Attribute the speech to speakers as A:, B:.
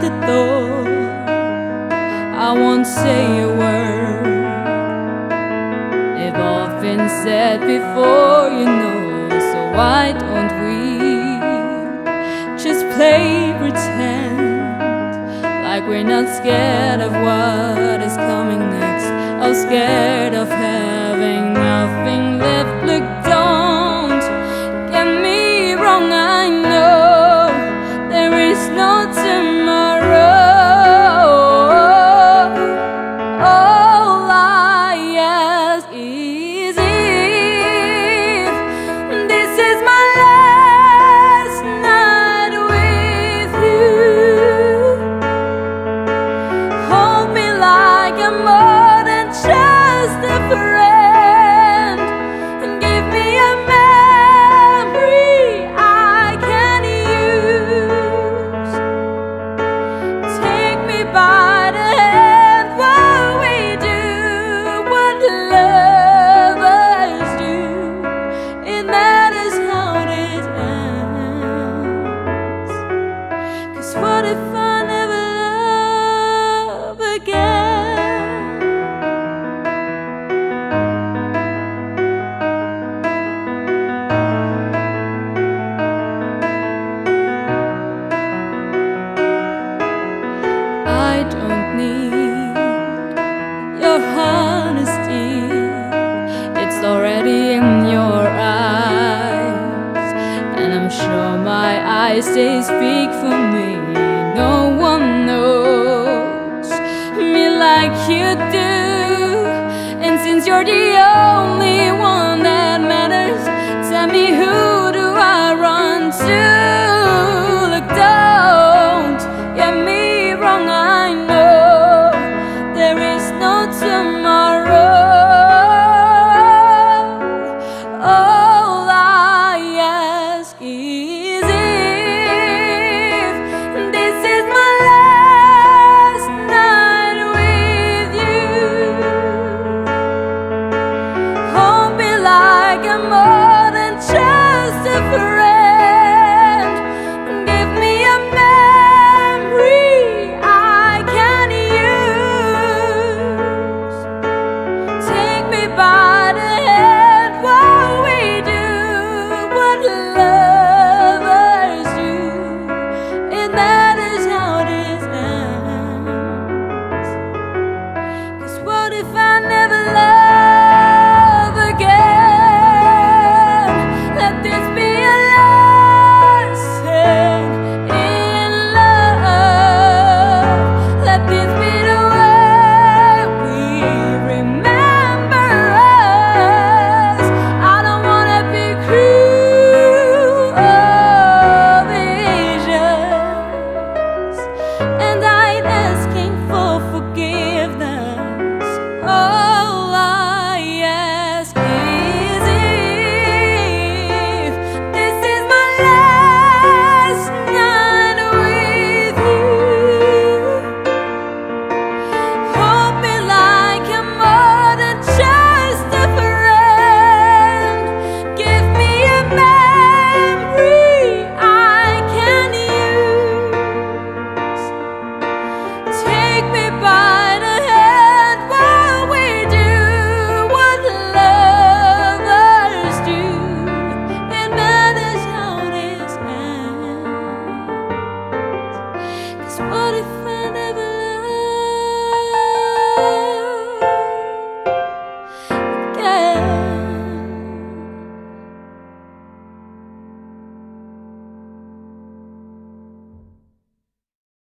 A: the door. I won't say a word. They've all been said before, you know. So why don't we just play pretend like we're not scared of what is coming next? I'm scared of having sure my eyes they speak for me. No one knows me like you do, and since you're the